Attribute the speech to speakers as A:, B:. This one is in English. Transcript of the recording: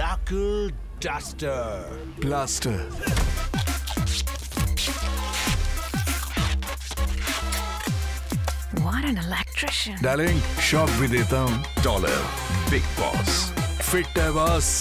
A: Knuckle Duster.
B: Blaster.
C: What an electrician.
B: Darling shock भी देता हूँ डॉलर बिग बॉस फिट है बॉस